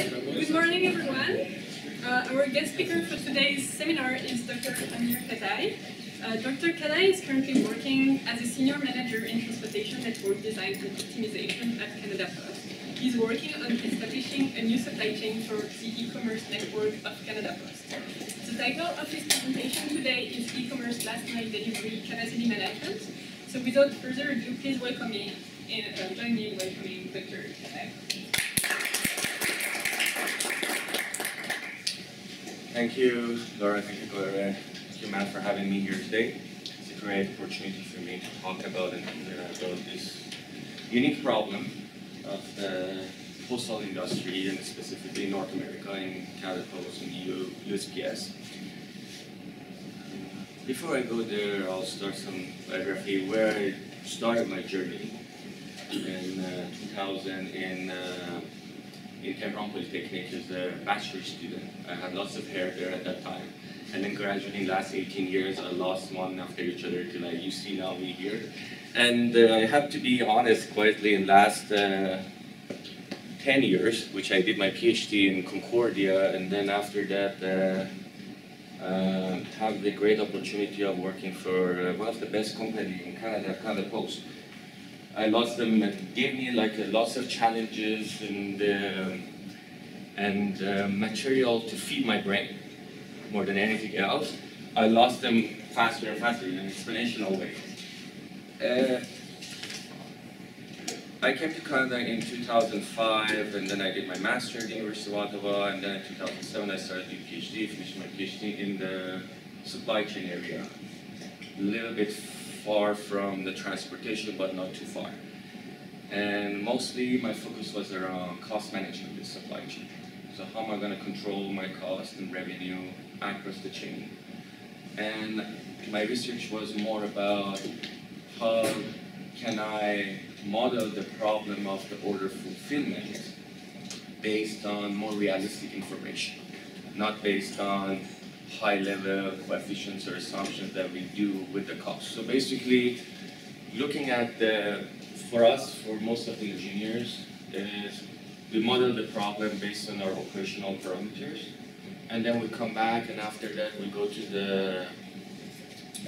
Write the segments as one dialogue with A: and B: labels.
A: Good morning, everyone. Uh, our guest speaker for today's seminar is Dr. Amir Khataie. Uh, Dr. Khataie is currently working as a senior manager in transportation network design and optimization at Canada Post. He's working on establishing a new supply chain for the e-commerce network of Canada Post. The title of his presentation today is E-commerce Last Mile Delivery Capacity Management. So without further ado, please welcome me and uh, join me in welcoming Dr. Khataie.
B: Thank you, Laura. Thank you, Gloria. Thank you, Matt, for having me here today. It's a great opportunity for me to talk about and uh, about this unique problem of the postal industry and specifically North America in Canada Post and USPS. Before I go there, I'll start some biography where I started my journey in uh, 2000 in uh, in Tehran Polytechnic as a bachelor student. I had lots of hair there at that time. And then gradually, last 18 years, I lost one after each other till I, you see now me here. And uh, I have to be honest, quietly, in last uh, 10 years, which I did my PhD in Concordia, and then after that, uh, uh, have the great opportunity of working for uh, one of the best companies in Canada, Canada Post. I lost them. It gave me like uh, lots of challenges and um, and uh, material to feed my brain more than anything else. I lost them faster and faster in an exponential way. Uh, I came to Canada in 2005, and then I did my master at the University of Ottawa, and then in 2007 I started doing PhD, finished my PhD in the supply chain area. A little bit far from the transportation, but not too far. And mostly my focus was around cost management in supply chain. So how am I going to control my cost and revenue across the chain? And my research was more about how can I model the problem of the order fulfillment based on more realistic information, not based on high level coefficients or assumptions that we do with the cost. So basically, looking at the, for us, for most of the engineers, is we model the problem based on our operational parameters, and then we come back, and after that we go to the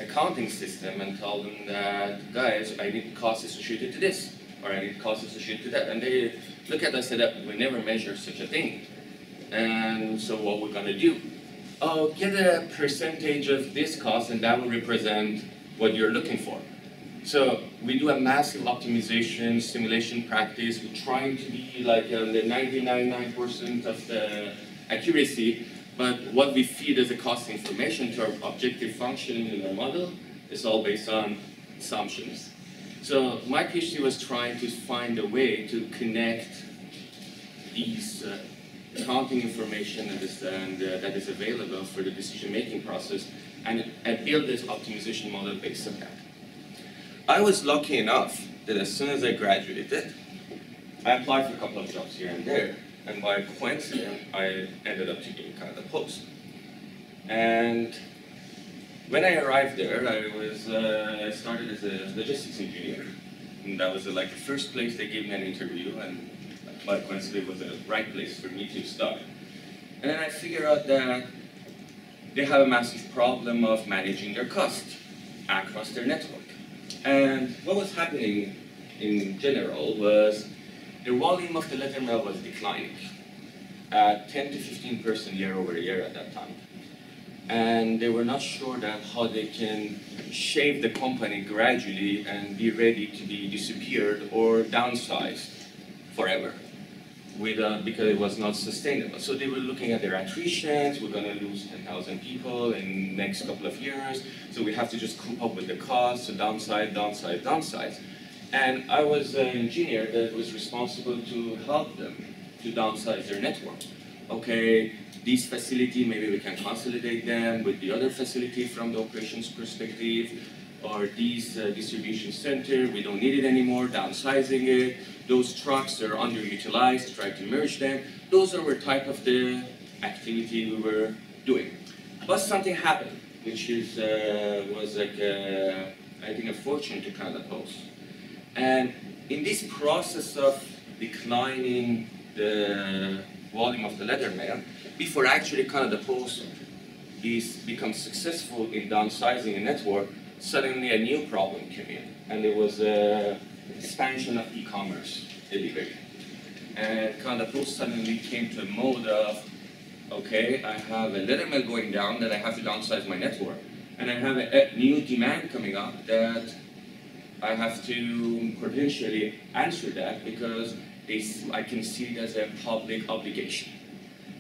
B: accounting system and tell them that, guys, I need costs associated to this, or I need costs associated to that, and they look at us and say that we never measure such a thing. And so what we're gonna do? Oh, get a percentage of this cost and that will represent what you're looking for. So we do a massive optimization simulation practice. We're trying to be like on the 99.9% of the accuracy, but what we feed as a cost information to our objective function in our model is all based on assumptions. So my PhD was trying to find a way to connect these uh, accounting information and, this, and uh, that is available for the decision-making process and, and build this optimization model based on that. I was lucky enough that as soon as I graduated, I applied for a couple of jobs here and there, and by coincidence, I ended up taking Canada Post. And when I arrived there, I was uh, I started as a logistics engineer, and that was uh, like the first place they gave me an interview, and by coincidence was the right place for me to start. And then I figured out that they have a massive problem of managing their cost across their network. And what was happening in general was the volume of the letter mail was declining at 10 to 15% year over year at that time. And they were not sure that how they can shape the company gradually and be ready to be disappeared or downsized forever with, uh, because it was not sustainable. So they were looking at their attritions, we're going to lose 10,000 people in next couple of years, so we have to just cope up with the costs, so downside, downside, downside. And I was an engineer that was responsible to help them to downsize their network. Okay, this facility, maybe we can consolidate them with the other facility from the operations perspective, or this uh, distribution center, we don't need it anymore, downsizing it, those trucks are underutilized, try to merge them. Those are the type of the activity we were doing. But something happened, which is, uh, was like, uh, I think, a fortune to Canada Post. And in this process of declining the volume of the letter mail before actually the post is becomes successful in downsizing a network. Suddenly a new problem came in, and it was the expansion of e-commerce delivery. And Canada Post suddenly came to a mode of, okay, I have a letter mail going down that I have to downsize my network, and I have a, a new demand coming up that I have to potentially answer that because I can see it as a public obligation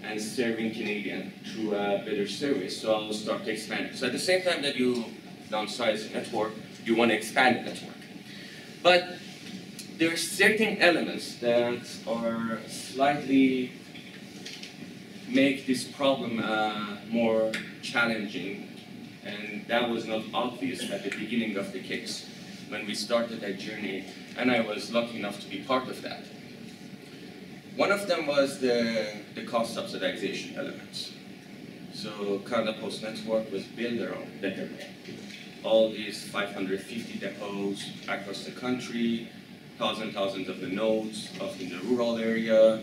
B: and serving Canadian through a better service. So I'll start to expand. So at the same time that you downsize the network, you want to expand the network. But there are certain elements that are slightly make this problem uh, more challenging, and that was not obvious at the beginning of the case when we started that journey, and I was lucky enough to be part of that. One of them was the, the cost subsidization elements. So Canada Post Network was built around better All these 550 depots across the country, thousands, thousands of the nodes of in the rural area,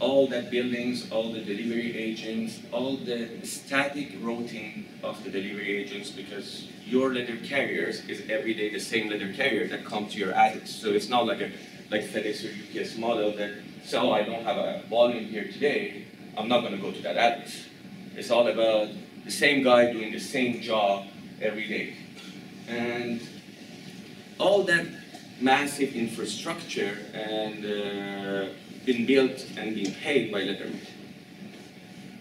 B: all the buildings, all the delivery agents, all the static routing of the delivery agents because your letter carriers is every day the same letter carrier that come to your address. So it's not like a like FedEx or UPS model that so I don't have a volume here today, I'm not going to go to that address. It's all about the same guy doing the same job every day. And all that massive infrastructure and uh, been built and being paid by letter mail.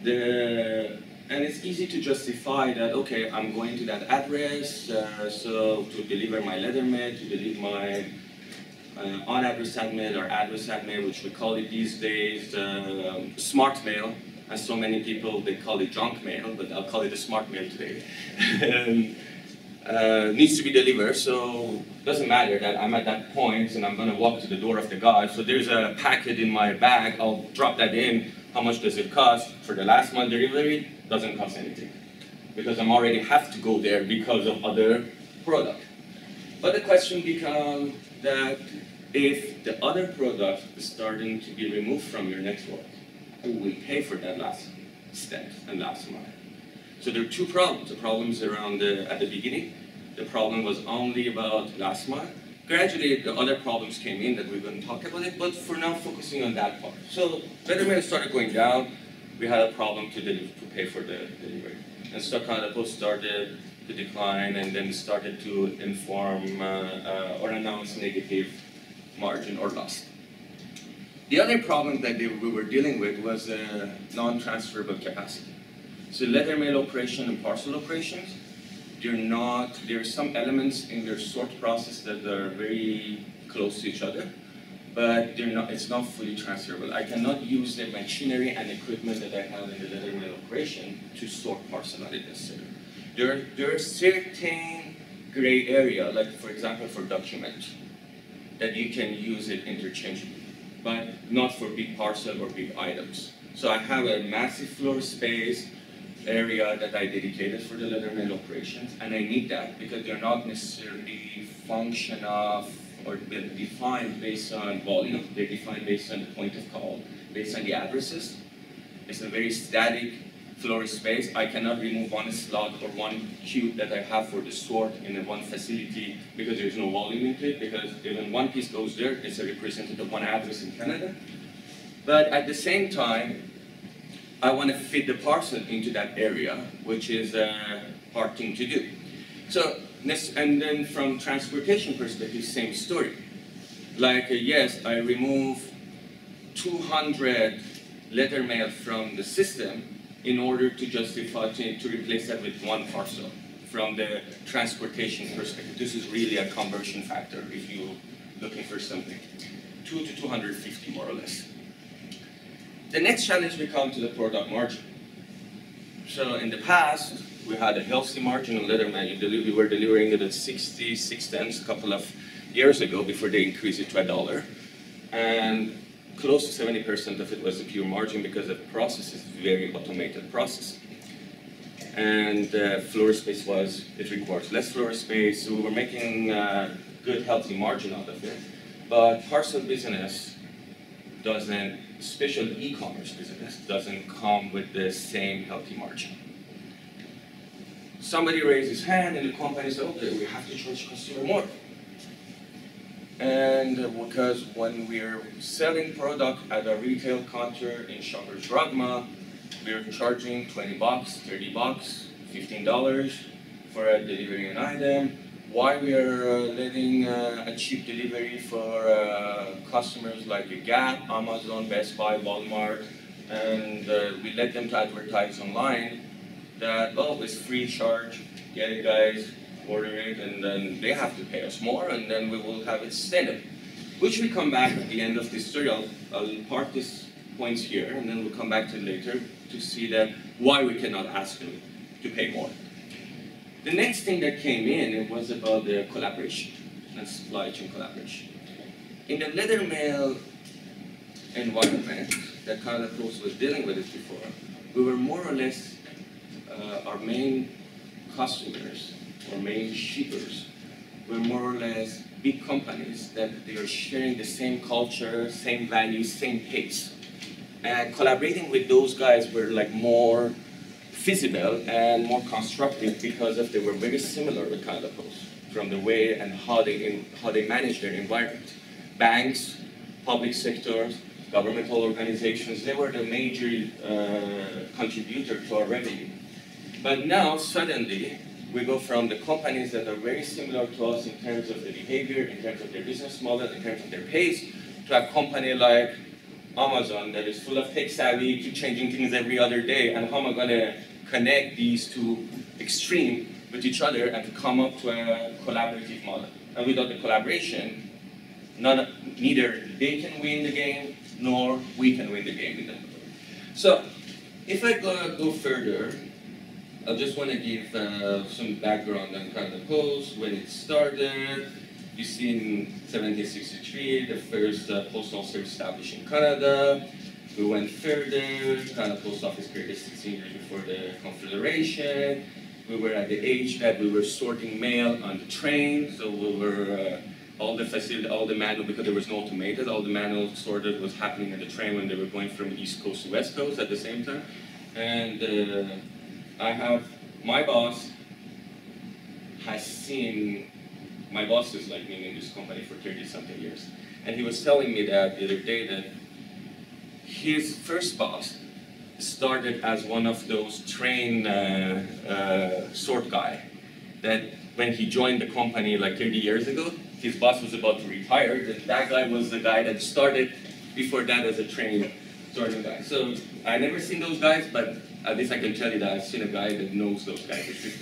B: The, and it's easy to justify that, okay, I'm going to that address, uh, so to deliver my letter mail, to deliver my uh, on-address mail or address mail, which we call it these days, uh, smart mail. And so many people, they call it junk mail, but I'll call it a smart mail today. um, uh, needs to be delivered, so it doesn't matter that I'm at that point and I'm gonna walk to the door of the guy. So there's a packet in my bag, I'll drop that in. How much does it cost? For the last month delivery, doesn't cost anything. Because I'm already have to go there because of other product. But the question becomes that if the other product is starting to be removed from your network, who will pay for that last step and last mile? So there are two problems. The problems around the, at the beginning. The problem was only about last mile. Gradually, the other problems came in that going to talk about it, but for now, focusing on that part. So letter mail started going down. We had a problem to, deliver, to pay for the delivery. And Stockholm started to decline and then started to inform uh, uh, or announce negative margin or loss. The other problem that they, we were dealing with was uh, non-transferable capacity. So letter mail operation and parcel operations, they're not, there are some elements in their sort process that are very close to each other, but they're not, it's not fully transferable. I cannot use the machinery and equipment that I have in the letter mail operation to sort parcel necessarily. There, there are certain gray area, like for example for document, that you can use it interchangeably, but not for big parcel or big items. So I have a massive floor space, area that I dedicated for the letter mail operations, and I need that because they're not necessarily function of or defined based on volume, they're defined based on the point of call, based on the addresses. It's a very static floor space. I cannot remove one slot or one cube that I have for the sort in one facility because there's no volume into it, because even one piece goes there, it's a representative of one address in Canada. But at the same time, I want to fit the parcel into that area, which is a hard thing to do. So, and then from transportation perspective, same story. Like, uh, yes, I remove 200 letter mail from the system in order to justify, to, to replace that with one parcel from the transportation perspective. This is really a conversion factor if you're looking for something. Two to 250 more or less. The next challenge we come to the product margin. So in the past, we had a healthy margin on leather We were delivering it at 66 cents a couple of years ago before they increased it to a dollar. And close to 70% of it was the pure margin because the process is very automated process. And uh, floor space was, it requires less floor space, so we were making a uh, good healthy margin out of it. But parcel business doesn't, special e-commerce business doesn't come with the same healthy margin. Somebody raised his hand and the company said, okay, we have to charge customer more. And because when we're selling product at a retail counter in Shoppers Drug Mart, we're charging 20 bucks, 30 bucks, 15 dollars for delivering an item. Why we are uh, letting uh, a cheap delivery for uh, customers like Gap, Amazon, Best Buy, Walmart, and uh, we let them to advertise online that oh it's free charge, get it guys, order it, and then they have to pay us more, and then we will have it sustainable. Which we come back at the end of this story. I'll, I'll park these points here, and then we'll come back to later to see that why we cannot ask them to pay more. The next thing that came in it was about the collaboration and supply chain collaboration. In the letter mail environment that Carla Cruz was dealing with it before, we were more or less uh, our main customers or main shippers were more or less big companies that they are sharing the same culture, same values, same pace. And collaborating with those guys were like more feasible and more constructive because of they were very similar with Canada Post from the way and how they in, how they manage their environment. Banks, public sectors, governmental organizations, they were the major uh, contributor to our revenue. But now suddenly we go from the companies that are very similar to us in terms of the behavior, in terms of their business model, in terms of their pace, to a company like Amazon that is full of tech savvy, keep changing things every other day, and how am I going to connect these two extreme with each other and to come up to a collaborative model. And without the collaboration, none, neither they can win the game, nor we can win the game with them. So, if I go, go further, I just want to give uh, some background on Canada Post, when it started. You see in 1763, the first uh, postal service established in Canada. We went further, Canada Post Office created 16 years before the Confederation. We were at the age that we were sorting mail on the train, so we were uh, all the facility, all the manual, because there was no automated, all the manual sorted was happening in the train when they were going from East Coast to West Coast at the same time. And uh, I have my boss has seen my boss is like being in this company for 30 something years. And he was telling me that the other day that his first boss started as one of those train uh, uh, sort guy that when he joined the company like 30 years ago, his boss was about to retire, and that guy was the guy that started before that as a train sorting guy. So I never seen those guys, but at least I can tell you that I've seen a guy that knows those guys.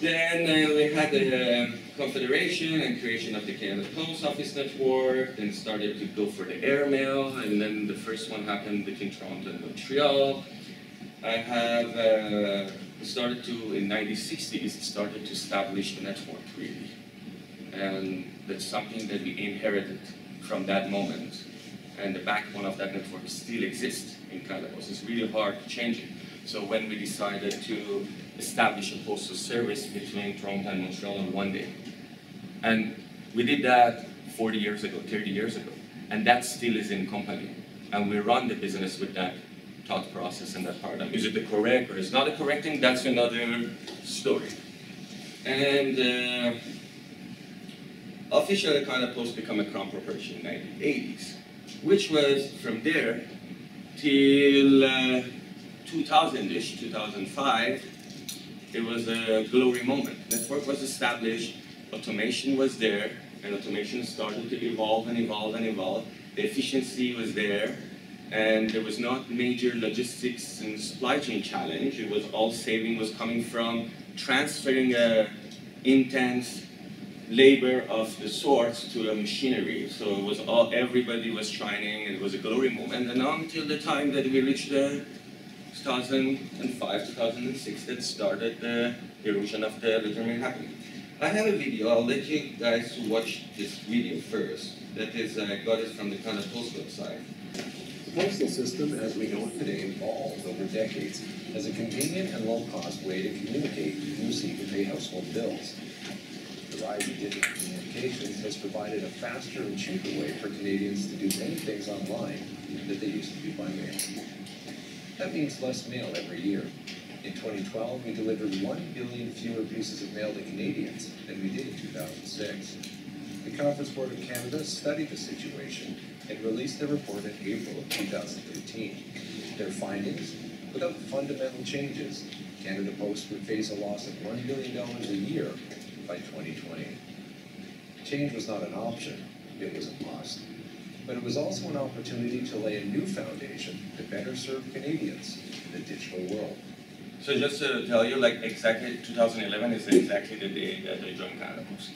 B: Then uh, we had the uh, Confederation and creation of the Canada Post Office Network, then started to go for the airmail, and then the first one happened between Toronto and Montreal. I have uh, started to, in 1960s, started to establish the network really. And that's something that we inherited from that moment. And the backbone of that network still exists in Canada Post. It's really hard to change it. So when we decided to establish a postal service between Toronto and Montreal in one day, and we did that 40 years ago, 30 years ago, and that still is in company. And we run the business with that thought process and that paradigm. Is it the correct or is not the correct thing? That's another story. And uh, officially, Canada Post became a crown corporation in the 1980s, which was from there till uh, 2000-ish, 2005, it was a glory moment. Network was established, automation was there, and automation started to evolve and evolve and evolve. The efficiency was there, and there was not major logistics and supply chain challenge. It was all saving was coming from transferring a intense labor of the sorts to a machinery. So it was all everybody was shining, it was a glory moment. And until the time that we reached the 2005, 2006 that started the erosion of the letter mail happening. I have a video, I'll let you guys watch this video first. That is, I got it from the Canada Post website.
C: The postal system, as we know it today, evolved over decades as a convenient and low-cost way to communicate and receive and pay household bills. The rise of digital communications has provided a faster and cheaper way for Canadians to do many things online that they used to do by mail. That means less mail every year. In 2012, we delivered 1 billion fewer pieces of mail to Canadians than we did in 2006. The Conference Board of Canada studied the situation and released their report in April of 2013. Their findings, without fundamental changes, Canada Post would face a loss of $1 billion a year by 2020. Change was not an option, it was a must. But it was also an opportunity to lay a new foundation to better serve Canadians in the digital world.
B: So just to tell you, like exactly 2011 is exactly the day that I joined Canada Post.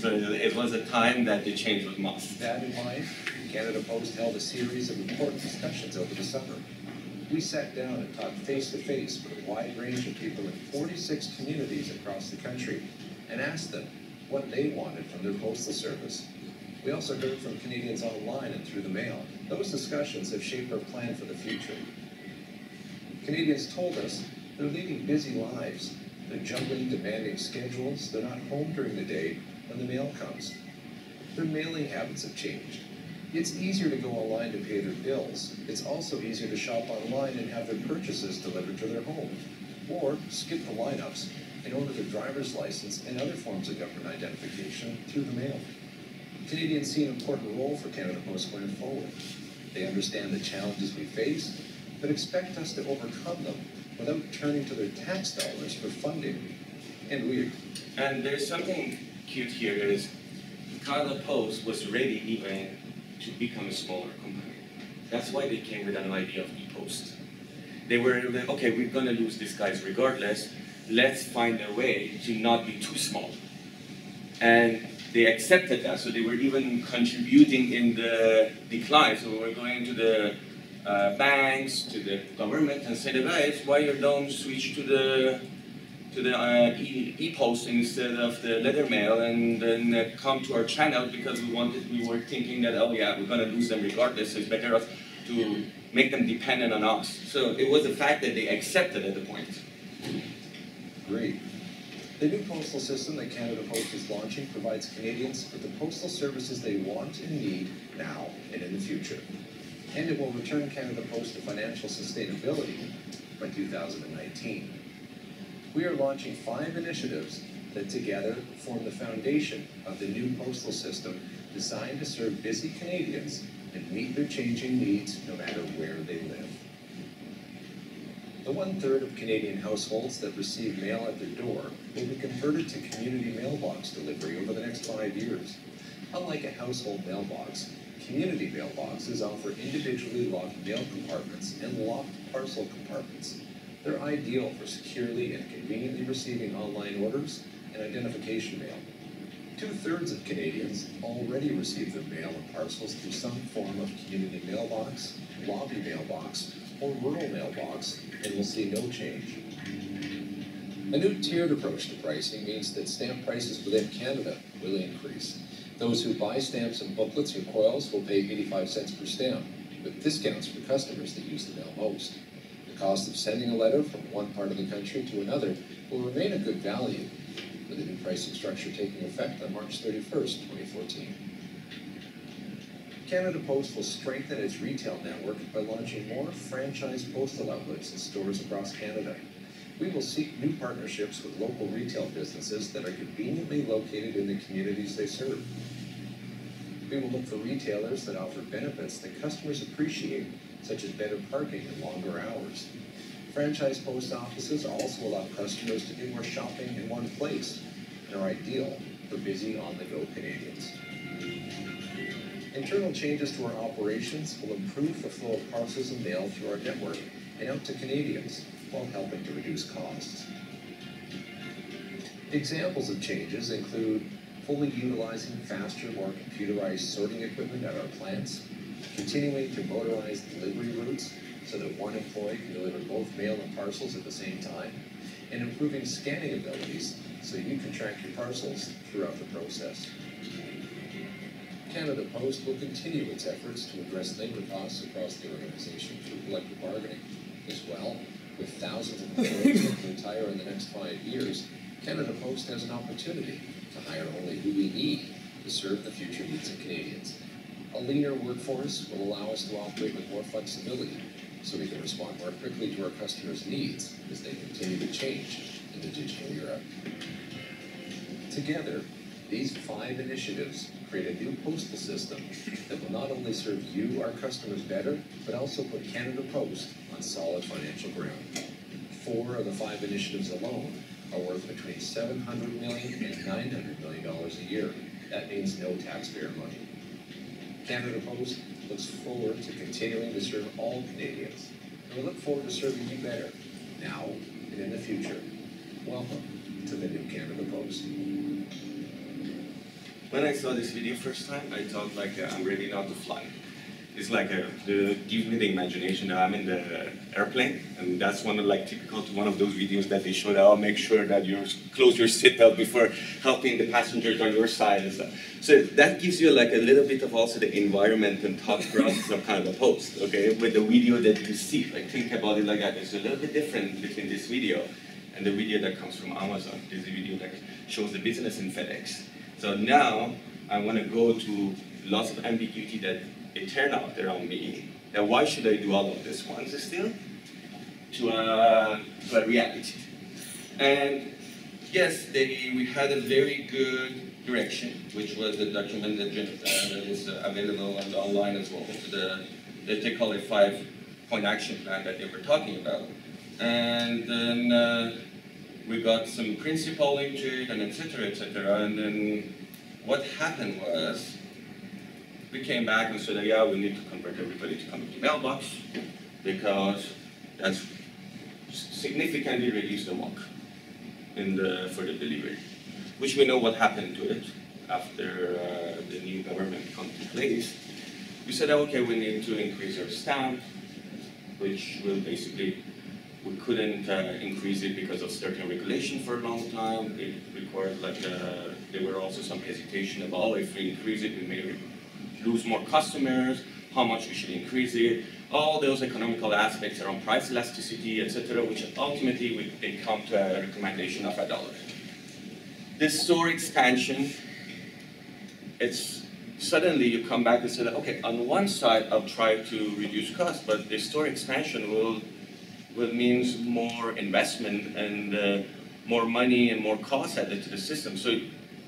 B: So it was a time that the change was must.
C: With that in mind, Canada Post held a series of important discussions over the summer. We sat down and talked face to face with a wide range of people in 46 communities across the country and asked them what they wanted from their postal service. We also heard from Canadians online and through the mail. Those discussions have shaped our plan for the future. Canadians told us they're leading busy lives. They're juggling demanding schedules. They're not home during the day when the mail comes. Their mailing habits have changed. It's easier to go online to pay their bills. It's also easier to shop online and have their purchases delivered to their home. Or skip the lineups and order their driver's license and other forms of government identification through the mail. Canadians see an important role for Canada Post going forward. They understand the challenges we face, but expect us to overcome them without turning to their tax dollars for funding. And we.
B: And there's something cute here is Canada Post was ready even to become a smaller company. That's why they came with an idea of e-post. They were okay, we're gonna lose these guys regardless. Let's find a way to not be too small. And they accepted that, so they were even contributing in the decline. So we were going to the uh, banks, to the government, and say, guys, why you don't switch to the to the uh, e- e-post instead of the letter mail, and then uh, come to our channel because we wanted, we were thinking that oh yeah, we're gonna lose them regardless. So it's better off to make them dependent on us. So it was the fact that they accepted at the point.
C: Great. The new postal system that Canada Post is launching provides Canadians with the postal services they want and need now and in the future. And it will return Canada Post to financial sustainability by 2019. We are launching five initiatives that together form the foundation of the new postal system designed to serve busy Canadians and meet their changing needs no matter where they live. The one third of Canadian households that receive mail at their door will be converted to community mailbox delivery over the next five years. Unlike a household mailbox, community mailboxes offer individually locked mail compartments and locked parcel compartments. They're ideal for securely and conveniently receiving online orders and identification mail. Two thirds of Canadians already receive their mail and parcels through some form of community mailbox, lobby mailbox, or rural mailbox, and will see no change. A new tiered approach to pricing means that stamp prices within Canada will increase. Those who buy stamps and booklets or coils will pay 85 cents per stamp, with discounts for customers that use the mail most. The cost of sending a letter from one part of the country to another will remain a good value, with the new pricing structure taking effect on March 31st, 2014. Canada Post will strengthen its retail network by launching more franchise postal outlets and stores across Canada. We will seek new partnerships with local retail businesses that are conveniently located in the communities they serve. We will look for retailers that offer benefits that customers appreciate, such as better parking and longer hours. Franchise post offices also allow customers to do more shopping in one place and are ideal for busy on-the-go Canadians. Internal changes to our operations will improve the flow of parcels and mail through our network and out to Canadians while helping to reduce costs. Examples of changes include fully utilizing faster, more computerized sorting equipment at our plants, continuing to motorize delivery routes so that one employee can deliver both mail and parcels at the same time, and improving scanning abilities so you can track your parcels throughout the process. Canada Post will continue its efforts to address labor costs across the organization through collective bargaining. As well, with thousands of employees to retire in the next five years, Canada Post has an opportunity to hire only who we need to serve the future needs of Canadians. A leaner workforce will allow us to operate with more flexibility so we can respond more quickly to our customers' needs as they continue to change in the digital era. Together, these five initiatives create a new postal system that will not only serve you, our customers, better, but also put Canada Post on solid financial ground. Four of the five initiatives alone are worth between seven hundred million and nine hundred million dollars a year. That means no taxpayer money. Canada Post looks forward to continuing to serve all Canadians, and we look forward to serving you better, now and in the future. Welcome to the new Canada Post.
B: When I saw this video first time, I thought like uh, I'm ready now to fly. It's like a, the, gives me the imagination that I'm in the airplane, and that's one of like typical to one of those videos that they show that I'll make sure that you close your seatbelt before helping the passengers on your side and stuff. So that gives you like a little bit of also the environment and thought process of Canada Post, okay? With the video that you see, like think about it like that. It's a little bit different between this video and the video that comes from Amazon. There's a video that shows the business in FedEx. So now I want to go to lots of ambiguity that it turned out around me. That why should I do all of this once still? To a, to a reality. And yes, they, we had a very good direction, which was the document that, uh, that is available and online as well. The, the, they call it five-point action plan that they were talking about. And then uh, we got some principle into it, and etc. etc. And then what happened was we came back and said, yeah, we need to convert everybody to community mailbox because that's significantly reduced the work in the for the delivery, which we know what happened to it after uh, the new government come to place. We said, okay, we need to increase our stamp, which will basically we couldn't uh, increase it because of certain regulation for a long time. It required like uh, there were also some hesitation about if we increase it, we may lose more customers. How much we should increase it? All those economical aspects around price elasticity, etc., which ultimately we, they come to a recommendation of a dollar. This store expansion, it's suddenly you come back and say, okay, on one side I'll try to reduce costs, but the store expansion will will means more investment and uh, more money and more cost added to the system. So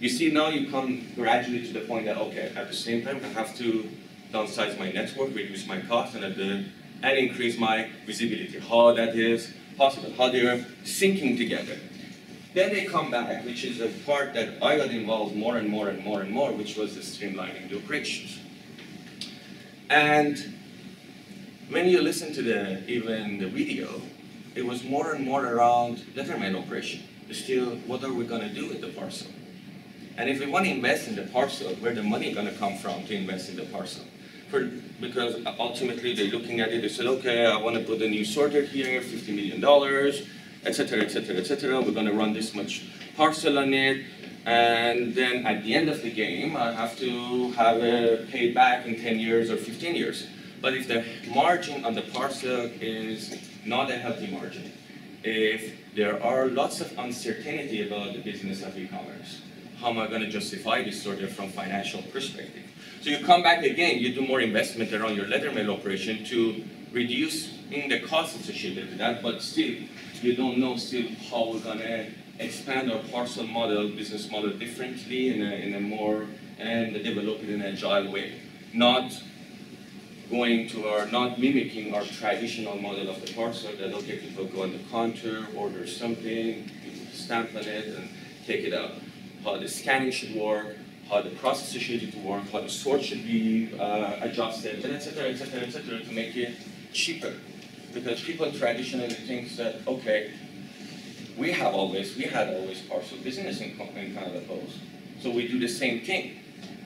B: you see now you come gradually to the point that, okay, at the same time I have to downsize my network, reduce my cost, and, the, and increase my visibility. How that is possible, how they are syncing together. Then they come back, which is a part that I got involved more and more and more and more, which was the streamlining the operations. And when you listen to the even the video, it was more and more around letter mail operation. Still, what are we going to do with the parcel? And if we want to invest in the parcel, where the money going to come from to invest in the parcel? For, because ultimately they're looking at it, they said, okay, I want to put a new sorter here, $50 million, etc., etc., etc. We're going to run this much parcel on it. And then at the end of the game, I have to have it paid back in 10 years or 15 years. But if the margin on the parcel is not a healthy margin, if there are lots of uncertainty about the business of e-commerce, how am I going to justify this sort of from financial perspective? So you come back again, you do more investment around your letter mail operation to reduce in the costs associated with that, but still, you don't know still how we're going to expand our parcel model, business model differently in a, in a more, and develop it in an agile way. Not going to our, not mimicking our traditional model of the parcel that, okay, people go on the counter, order something, stamp on it, and take it out. How the scanning should work, how the process should work, how the sort should be uh, adjusted, and etc., etc., etc., to make it cheaper. Because people traditionally think that, okay, we have always, we had always parcel business in, in Canada Post, so we do the same thing.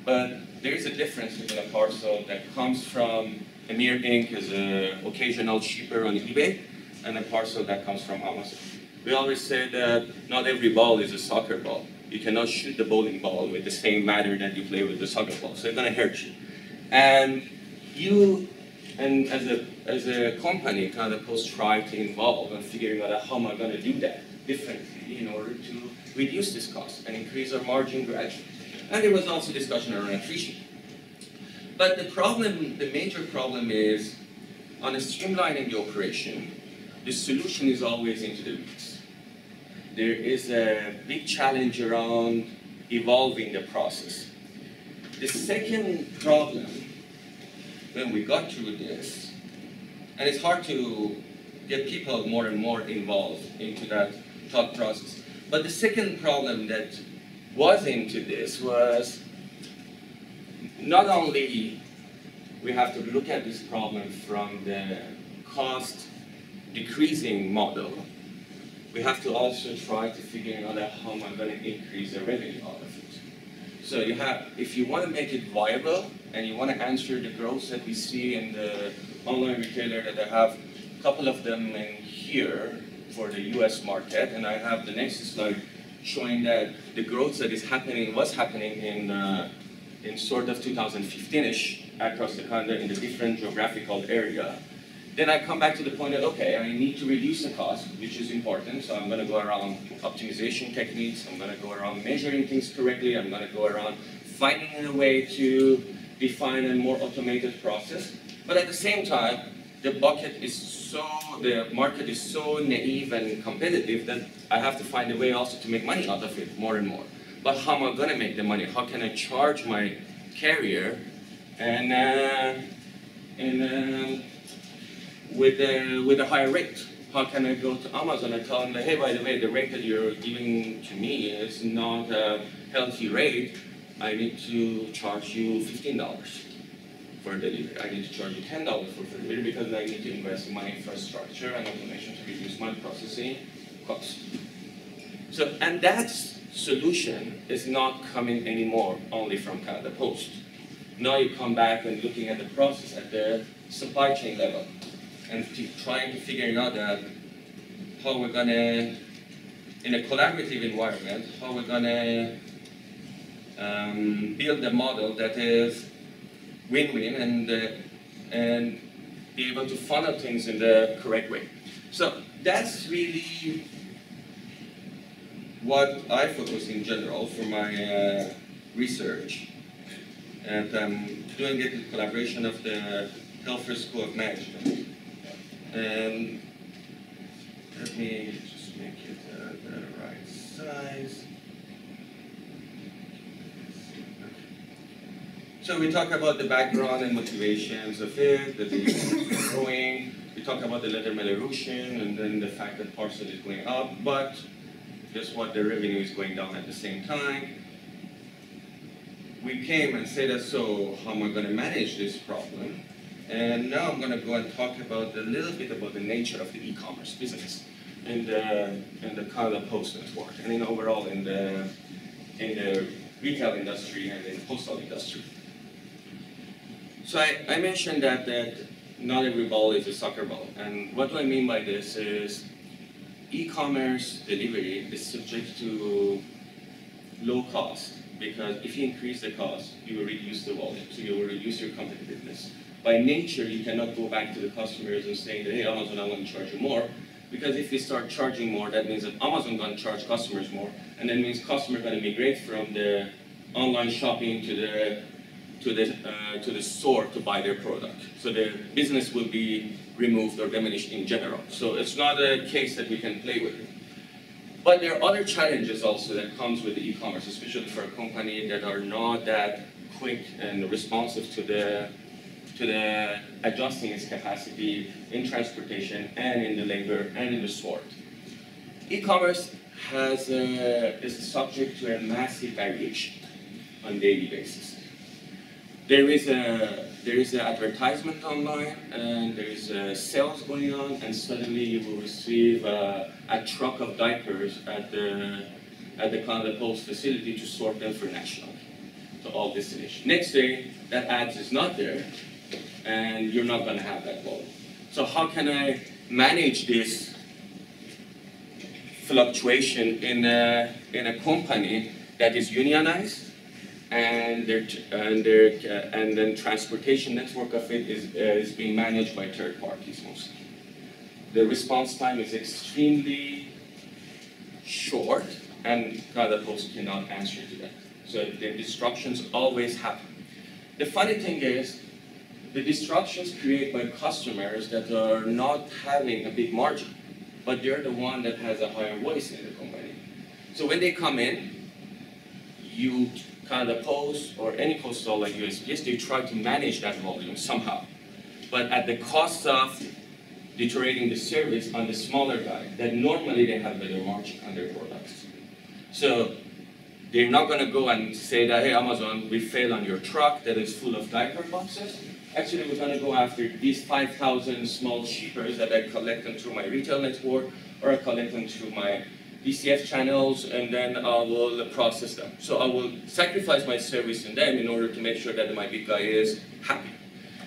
B: But there is a difference between a parcel that comes from Amir Inc. as an occasional shipper on eBay and a parcel that comes from Amazon. We always say that not every ball is a soccer ball. You cannot shoot the bowling ball with the same manner that you play with the soccer ball, so it's gonna hurt you. And you, and as a, as a company, Canada Post try to involve and figuring out how am I gonna do that differently in order to reduce this cost and increase our margin gradually. And there was also discussion around attrition. But the problem, the major problem is on streamlining the operation, the solution is always into the weeds. There is a big challenge around evolving the process. The second problem, when we got through this, and it's hard to get people more and more involved into that thought process. But the second problem that was into this was not only we have to look at this problem from the cost decreasing model, we have to also try to figure out how am I going to increase the revenue out of it. So you have, if you want to make it viable and you want to answer the growth that we see in the online retailer that I have a couple of them in here for the US market, and I have the next slide showing that the growth that is happening was happening in uh, in sort of 2015ish across the country in the different geographical area. Then I come back to the point that okay, I need to reduce the cost, which is important. So I'm going to go around optimization techniques. I'm going to go around measuring things correctly. I'm going to go around finding a way to define a more automated process. But at the same time, the bucket is so, the market is so naive and competitive that I have to find a way also to make money out of it more and more. But how am I going to make the money? How can I charge my carrier and uh, and uh, with a, with a higher rate? How can I go to Amazon and tell them hey, by the way, the rate that you're giving to me is not a healthy rate. I need to charge you fifteen dollars for delivery. I need to charge you ten dollars for delivery because I need to invest in my infrastructure and automation to reduce my processing cost. So, and that solution is not coming anymore only from Canada Post. Now you come back and looking at the process at the supply chain level and trying to figure out that how we're gonna, in a collaborative environment, how we're gonna um, build a model that is win-win and uh, and be able to funnel things in the correct way. So that's really what I focus in general for my uh, research. And I'm doing it in collaboration of the Telfer School of Management. And let me just make it uh, the right size. So we talk about the background and motivations of it, that it's growing. We talk about the letter erosion and then the fact that parcel is going up, but guess what? The revenue is going down at the same time. We came and said, so how am I going to manage this problem? And now I'm going to go and talk about a little bit about the nature of the e-commerce business in the in the Canada Post network, and in overall in the in the retail industry and in the postal industry. So I, I mentioned that that not every ball is a soccer ball, and what do I mean by this is e-commerce delivery is subject to low cost because if you increase the cost, you will reduce the volume, so you will reduce your competitiveness. By nature, you cannot go back to the customers and say hey, Amazon, I want to charge you more, because if they start charging more, that means that Amazon going to charge customers more, and that means customers going to migrate from the online shopping to the to the uh, to the store to buy their product. So the business will be removed or diminished in general. So it's not a case that we can play with. But there are other challenges also that comes with e-commerce, especially for a company that are not that quick and responsive to the to the adjusting its capacity in transportation and in the labor and in the sort. E-commerce has a, is subject to a massive variation on daily basis. There is a there is an advertisement online and there is a sales going on and suddenly you will receive a, a truck of diapers at the at the Canada Post facility to sort them for national to all destinations. Next day, that ads is not there and you're not going to have that volume. So how can I manage this fluctuation in a, in a company that is unionized and their and their uh, and then transportation network of it is uh, is being managed by third parties mostly. The response time is extremely short, and Canada Post cannot answer to that. So the disruptions always happen. The funny thing is, the disruptions created by customers that are not having a big margin, but they're the one that has a higher voice in the company. So when they come in, you kind of post or any postal like USPS, they try to manage that volume somehow. But at the cost of deteriorating the service on the smaller guy, that normally they have better margin on their products. So they're not going to go and say that, hey, Amazon, we fail on your truck that is full of diaper boxes. Actually, we're going to go after these 5,000 small shippers that I collect them through my retail network or I collect them through my DCF channels and then I will process them. So I will sacrifice my service in them in order to make sure that my big guy is happy.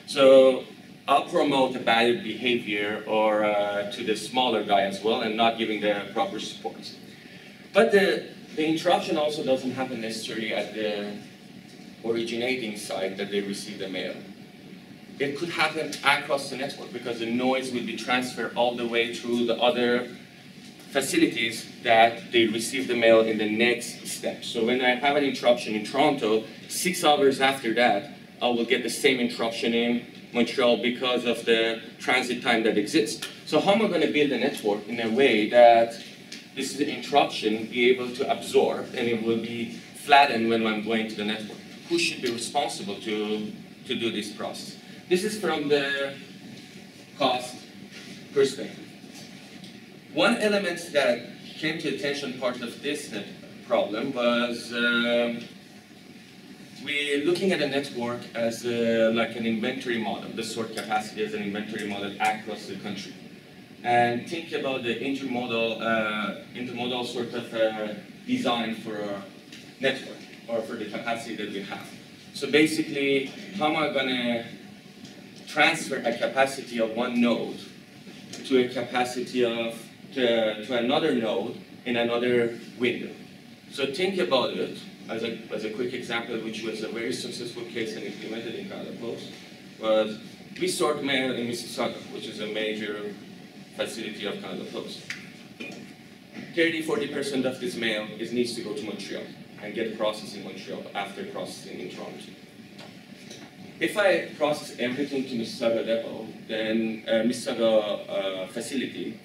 B: So I'll promote a bad behavior or uh, to the smaller guy as well and not giving the proper support. But the, the interruption also doesn't happen necessarily at the originating side that they receive the mail. It could happen across the network because the noise will be transferred all the way through the other facilities that they receive the mail in the next step. So when I have an interruption in Toronto, six hours after that, I will get the same interruption in Montreal because of the transit time that exists. So how am I going to build a network in a way that this interruption be able to absorb and it will be flattened when I'm going to the network? Who should be responsible to, to do this process? This is from the cost perspective. One element that came to attention part of this problem was um, we're looking at a network as a, like an inventory model, the sort capacity as an inventory model across the country. And think about the intermodal, uh, intermodal sort of uh, design for a network or for the capacity that we have. So basically, how am I going to transfer a capacity of one node to a capacity of to, to another node in another window. So think about it as a, as a quick example, which was a very successful case and implemented in Canada Post, was we sort mail in Mississauga, which is a major facility of Canada Post. 30-40% of this mail is, needs to go to Montreal and get processed in Montreal after processing in Toronto. If I process everything to Mississauga depot, then uh, Mississauga uh, facility,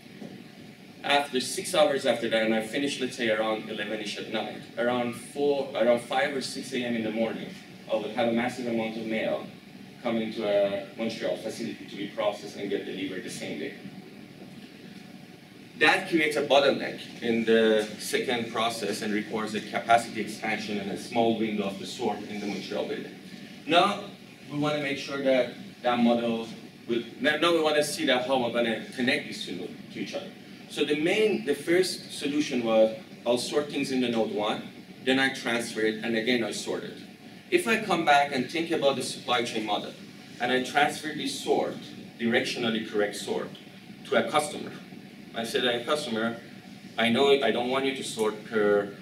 B: after six hours after that, and I finish, let's say, around 11ish at night, around four, around 5 or 6 a.m. in the morning, I would have a massive amount of mail coming to a Montreal facility to be processed and get delivered the same day. That creates a bottleneck in the second process and requires a capacity expansion and a small window of the sort in the Montreal building. Now, we want to make sure that that model, will, now we want to see that how we're going to connect these two to each other. So the main, the first solution was I'll sort things in the node one, then I transfer it, and again I sort it. If I come back and think about the supply chain model, and I transfer this sort, directionally correct sort, to a customer, I said to a customer, I know I don't want you to sort per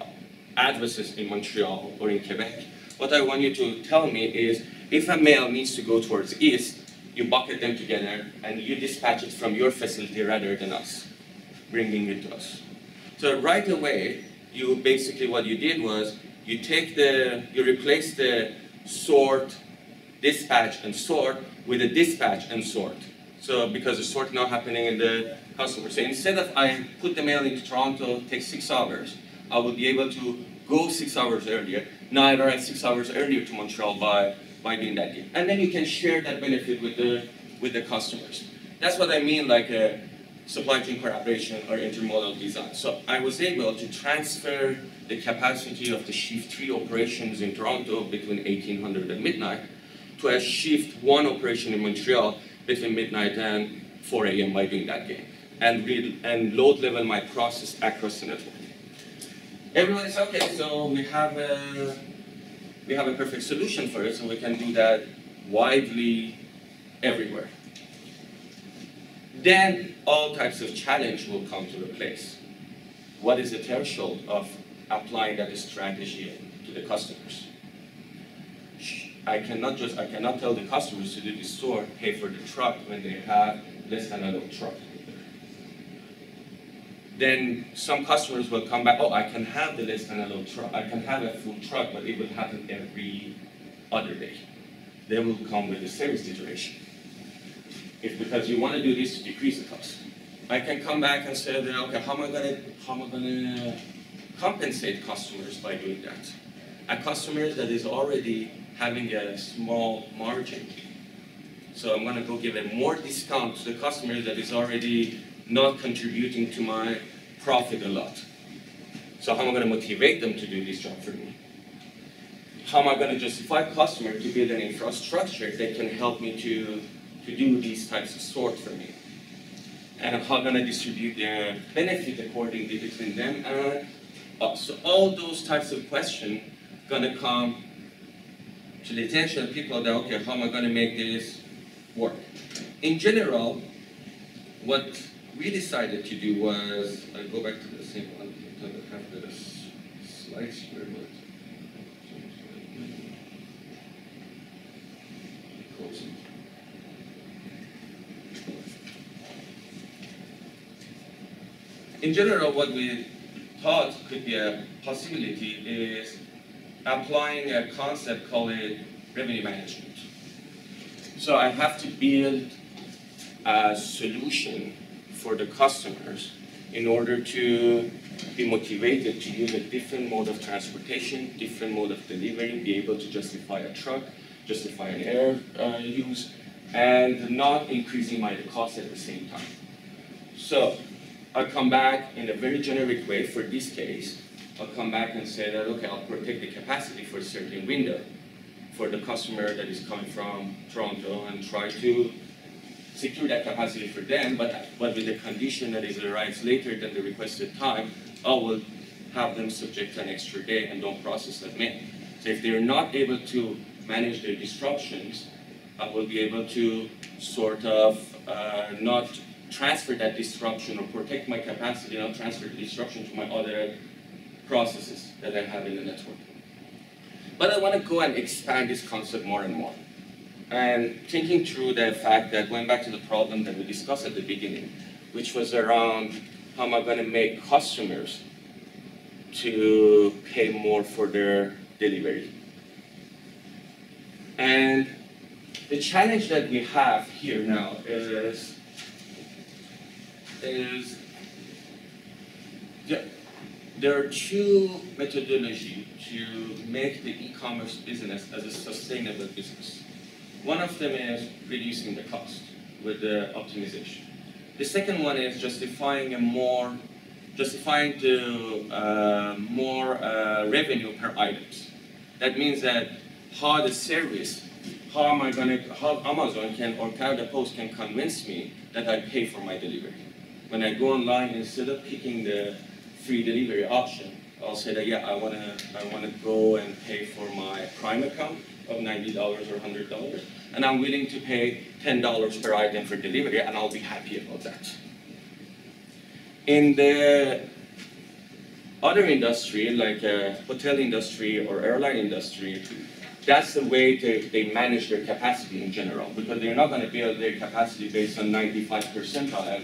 B: addresses in Montreal or in Quebec. What I want you to tell me is if a mail needs to go towards east, you bucket them together and you dispatch it from your facility rather than us bringing it to us. So right away, you basically what you did was you take the, you replace the sort, dispatch, and sort with a dispatch and sort. So because the sort now happening in the customer. So instead of I put the mail into Toronto, takes six hours, I will be able to go six hours earlier. Now I arrive six hours earlier to Montreal by, by doing that. And then you can share that benefit with the, with the customers. That's what I mean, like a, uh, supply chain collaboration or intermodal design. So I was able to transfer the capacity of the shift 3 operations in Toronto between 1800 and midnight to a shift 1 operation in Montreal between midnight and 4 a.m. by doing that game and, and load level my process across the network. Everyone is okay, so we have a, we have a perfect solution for it, so we can do that widely everywhere then all types of challenge will come to replace. What is the threshold of applying that strategy to the customers? I cannot just, I cannot tell the customers to do the store, pay for the truck when they have less than a little truck. then some customers will come back, oh, I can have the less than a low truck, I can have a full truck, but it will happen every other day. They will come with a service iteration. If because you want to do this to decrease the cost. I can come back and say, that, okay, how am I gonna how am I gonna compensate customers by doing that? A customer that is already having a small margin. So I'm gonna go give a more discount to the customer that is already not contributing to my profit a lot. So how am I going to motivate them to do this job for me? How am I going to justify customer to build an infrastructure that can help me to, to do these types of sort for me? And how am I distribute the benefit accordingly between them and us? So all those types of questions to come to the attention of people that, okay, how am I to make this work? In general, what we decided to do was, I go back to the same one, I have the slides here, but. In general, what we thought could be a possibility is applying a concept called revenue management. So I have to build a solution for the customers in order to be motivated to use a different mode of transportation, different mode of delivery, be able to justify a truck, justify an air uh, use, and not increasing my cost at the same time. So I'll come back in a very generic way for this case. I'll come back and say that, okay, I'll protect the capacity for a certain window for the customer that is coming from Toronto and try to secure that capacity for them, but, but with the condition that it arrives later than the requested time, I will have them subject to an extra day and don't process that mail. So if they're not able to manage their disruptions, I will be able to sort of uh, not transfer that disruption or protect my capacity, not transfer the disruption to my other processes that I have in the network. But I want to go and expand this concept more and more and thinking through the fact that going back to the problem that we discussed at the beginning, which was around how am I going to make customers to pay more for their delivery. And the challenge that we have here now is, is there are two methodologies to make the e-commerce business as a sustainable business. One of them is reducing the cost with the optimization. The second one is justifying a more, justifying the uh, more uh, revenue per items. That means that how the service, how am I to, how Amazon can or Canada Post can convince me that I pay for my delivery. When I go online, instead of picking the free delivery option, I'll say that yeah, I wanna I wanna go and pay for my Prime account of $90 or $100, and I'm willing to pay $10 per item for delivery, and I'll be happy about that. In the other industry, like uh, hotel industry or airline industry, that's the way to, they manage their capacity in general, because they're not going to build their capacity based on 95 percentile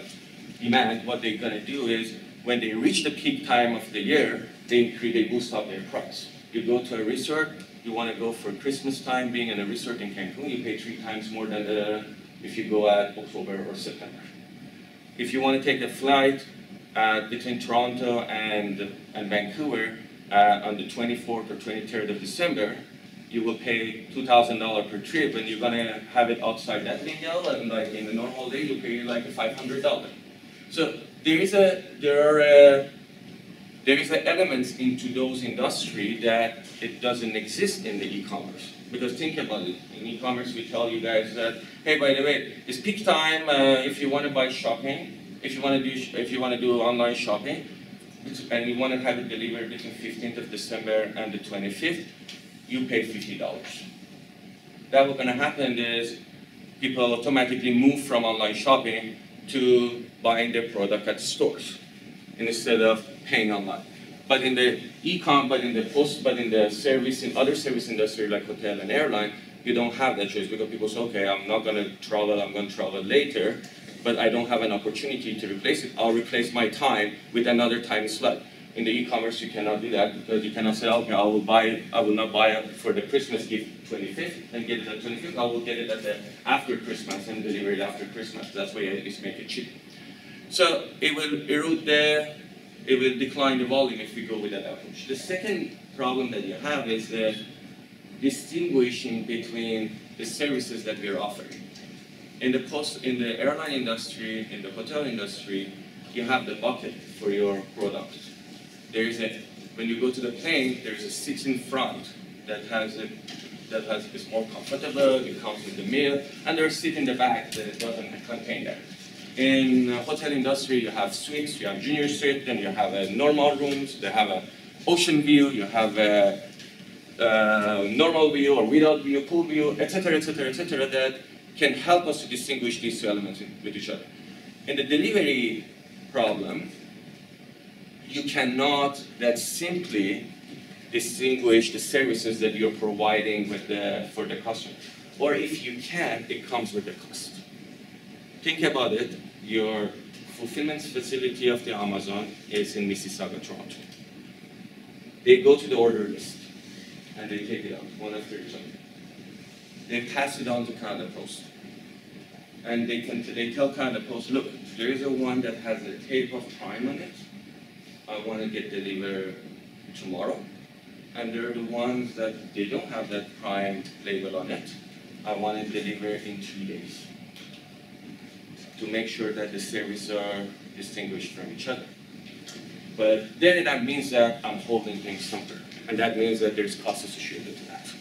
B: demand. What they're going to do is, when they reach the peak time of the year, they, they boost up their price. You go to a resort, you want to go for Christmas time, being in a resort in Cancun, you pay three times more than the, if you go at October or September. If you want to take a flight uh, between Toronto and, and Vancouver uh, on the 24th or 23rd of December, you will pay $2,000 per trip and you're going to have it outside that window and like in a normal day you pay like $500. So there is a, there are a, there is an element into those industry that it does't exist in the e-commerce. Because think about it, in e-commerce we tell you guys that, hey, by the way, it's peak time uh, if you want to buy shopping, if you want to do if you want to do online shopping, and you want to have it delivered between 15th of December and the 25th, you pay $50. That what's going to happen is people automatically move from online shopping to buying their product at stores instead of paying online. But in the e-com, but in the post, but in the service, in other service industry like hotel and airline, you don't have that choice because people say, okay, I'm not going to travel, I'm going to travel later. but I don't have an opportunity to replace it, I'll replace my time with another time slot. In the e-commerce, you cannot do that because you cannot say, okay, I will buy it, I will not buy it for the Christmas gift 25th and get it at 25th. I will get it at the after Christmas and deliver it after Christmas. That's why I make it cheap. So it will erode there, it will decline the volume if we go with that approach. The second problem that you have is the distinguishing between the services that we are offering. In the post, in the airline industry, in the hotel industry, you have the bucket for your product there is a, when you go to the plane, there's a seat in front that has a, that has, is more comfortable, it comes with the meal, and there's a seat in the back that doesn't contain that. In hotel industry, you have suites, you have junior suite, then you have normal rooms, they have a ocean view, you have a, a normal view or without view, pool view, etc., etc., etc., that can help us to distinguish these two elements with each other. In the delivery problem, you cannot that simply distinguish the services that you're providing with the, for the customer. Or if you can, it comes with the cost. Think about it. Your fulfillment facility of the Amazon is in Mississauga, Toronto. They go to the order list and they take it out one after each other. They pass it on to Canada Post. And they, can, they tell Canada Post, look, there is a one that has a tape of Prime on it, I want to get delivered tomorrow. And they're the ones that they don't have that prime label on it. I want to deliver in two days to make sure that the services are distinguished from each other. But then that means that I'm holding things somewhere. And that means that there's cost associated to that.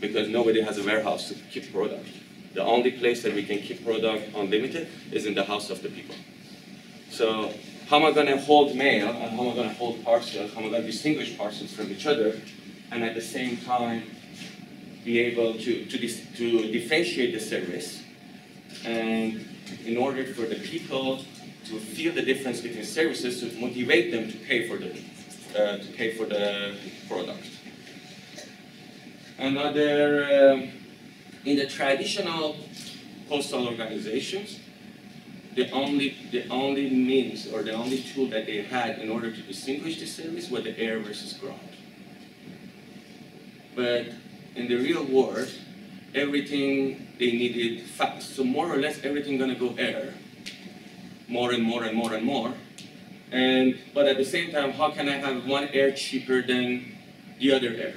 B: Because nobody has a warehouse to keep product. The only place that we can keep product unlimited is in the house of the people. So how am I going to hold mail and how am I going to hold parcels? How am I going to distinguish parcels from each other? And at the same time, be able to, to, to differentiate the service. And in order for the people to feel the difference between services, to motivate them to pay for the, uh, to pay for the product. Another, um, in the traditional postal organizations, the only, the only means or the only tool that they had in order to distinguish the service was the air versus ground. But in the real world, everything they needed fast. So more or less everything gonna go air, more and more and more and more. And but at the same time, how can I have one air cheaper than the other air?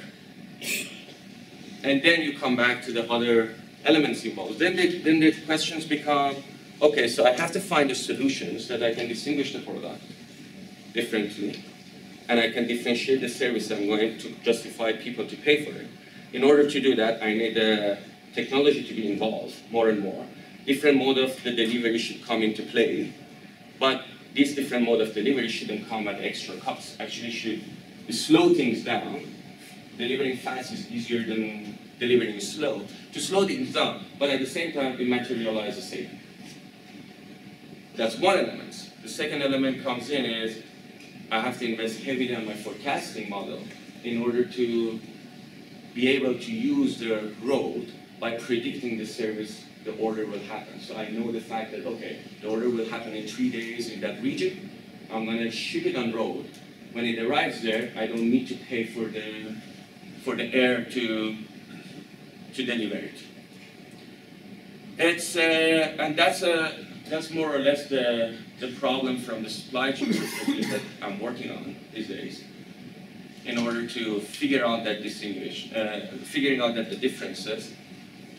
B: And then you come back to the other elements involved. Then the, then the questions become Okay, so I have to find the solutions that I can distinguish the product differently, and I can differentiate the service I'm going to justify people to pay for it. In order to do that, I need the technology to be involved more and more. Different mode of the delivery should come into play, but this different mode of delivery shouldn't come at extra cost. Actually, should slow things down. Delivering fast is easier than delivering slow. To slow things down, but at the same time, it materializes savings. That's one element. The second element comes in is I have to invest heavily on my forecasting model in order to be able to use the road by predicting the service the order will happen. So I know the fact that, okay, the order will happen in three days in that region. I'm going to ship it on road. When it arrives there, I don't need to pay for the, for the air to, to deliver it. It's, uh, and that's a, that's more or less the, the problem from the supply chain perspective that I'm working on these days in order to figure out that distinguish, uh, figuring out that the differences.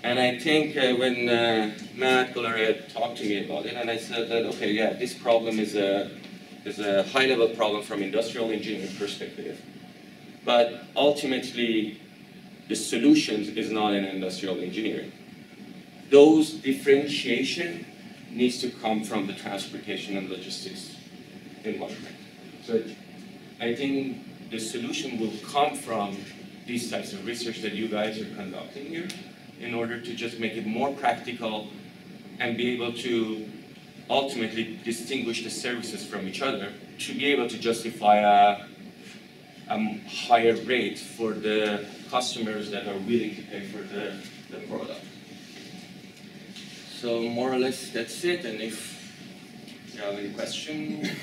B: And I think uh, when uh, Matt Gloria talked to me about it, and I said that, okay, yeah, this problem is a, is a high-level problem from industrial engineering perspective. But ultimately, the solutions is not in industrial engineering. Those differentiation needs to come from the transportation and logistics environment. So I think the solution will come from these types of research that you guys are conducting here in order to just make it more practical and be able to ultimately distinguish the services from each other to be able to justify a, a higher rate for the customers that are willing to pay for the, the product. So more or less that's it. And if you have any questions.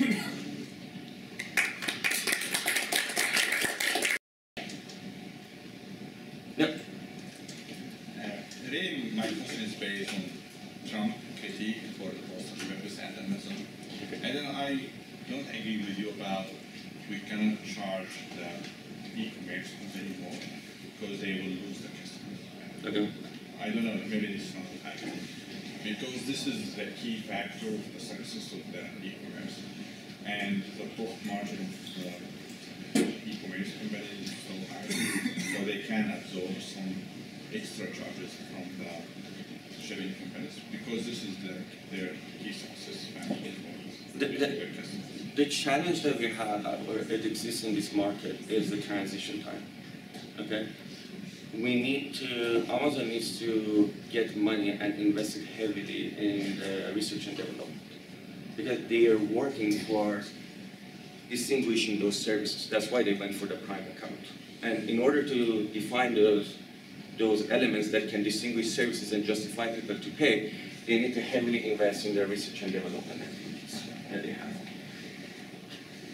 B: yep.
D: Uh, really, based on Trump critique for the postal service and Amazon. And then I don't agree with you about we cannot charge the e-commerce anymore because they will lose the customers.
B: Okay.
D: I don't know, maybe this is not happening. Because this is the key factor of the success of the e-commerce. And the profit margin of the e-commerce company is so high, so they can absorb some extra charges from the companies because this is the, their key success factor.
B: The- the- The challenge that we have, uh, or it exists in this market, is the transition time. Okay? We need to, Amazon needs to get money and invest it heavily in research and development. Because they are working towards distinguishing those services. That's why they went for the Prime account. And in order to define those, those elements that can distinguish services and justify people to pay, they need to heavily invest in their research and development activities that they have.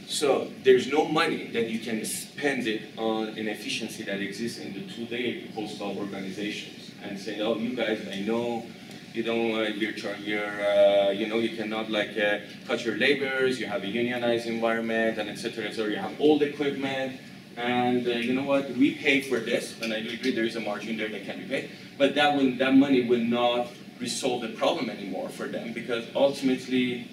B: So there's no money that you can spend it on an efficiency that exists in the two-day postal organizations and say, oh, you guys, I know you don't, uh, you're, you're uh, you know, you cannot like uh, cut your labors, you have a unionized environment, and et cetera, et. You have old equipment, and uh, you know what? We pay for this, and I do agree there is a margin there that can be paid, but that will, that money will not resolve the problem anymore for them because ultimately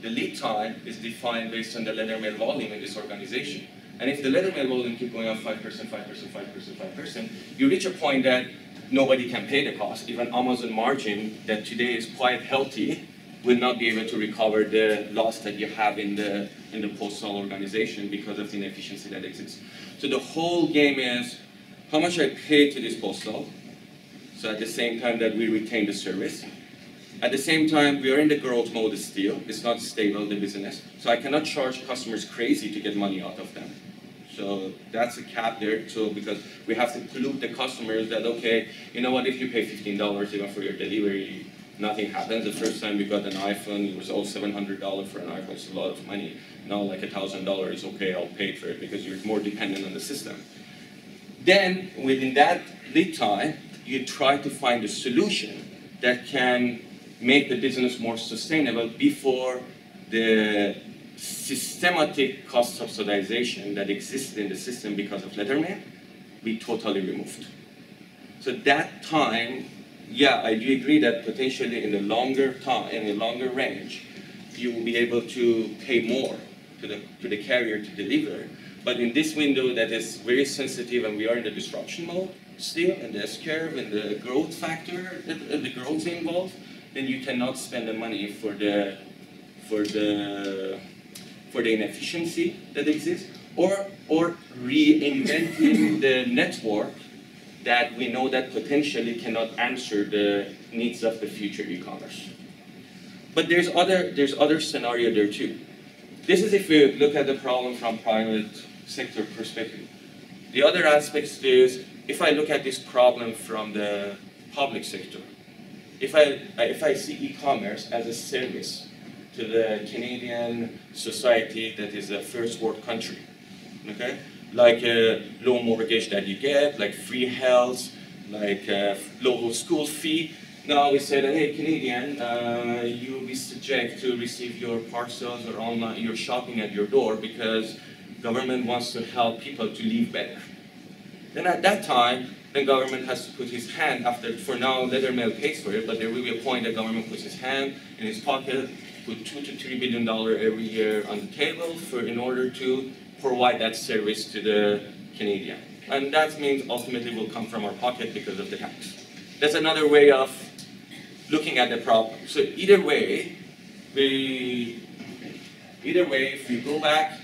B: the lead time is defined based on the letter mail volume in this organization. And if the letter mail volume keep going up 5%, 5%, 5%, 5%, you reach a point that nobody can pay the cost. Even Amazon margin that today is quite healthy will not be able to recover the loss that you have in the in the postal organization because of the inefficiency that exists. So the whole game is how much I pay to this postal, so at the same time that we retain the service, at the same time, we are in the growth mode still. It's not stable, the business. So I cannot charge customers crazy to get money out of them. So that's a cap there. too, because we have to pollute the customers that, okay, you know what, if you pay $15 even for your delivery, nothing happens. The first time we got an iPhone, it was all $700 for an iPhone. It's a lot of money. Now like a $1,000 is okay, I'll pay for it because you're more dependent on the system. Then within that lead time, you try to find a solution that can make the business more sustainable before the systematic cost subsidization that existed in the system because of letter mail be totally removed. So that time, yeah, I do agree that potentially in the longer time, in the longer range, you will be able to pay more to the, to the carrier to deliver. But in this window that is very sensitive and we are in the disruption mode still, and the S-curve and the growth factor, uh, the growth involved, then you cannot spend the money for the for the for the inefficiency that exists, or or reinventing the network that we know that potentially cannot answer the needs of the future e-commerce. But there's other there's other scenario there too. This is if you look at the problem from private sector perspective. The other aspect is if I look at this problem from the public sector, if I, if I see e-commerce as a service to the Canadian society that is a first world country, okay? Like a low mortgage that you get, like free health, like a low school fee. Now we say hey, Canadian, uh, you will be subject to receive your parcels or online, your shopping at your door because government wants to help people to live better. Then at that time, the government has to put his hand after, for now, letter mail pays for it, but there will be a point that government puts his hand in his pocket, put two to three billion dollar every year on the table for, in order to provide that service to the Canadian. And that means ultimately will come from our pocket because of the tax. That's another way of looking at the problem. So either way, we, either way, if you go back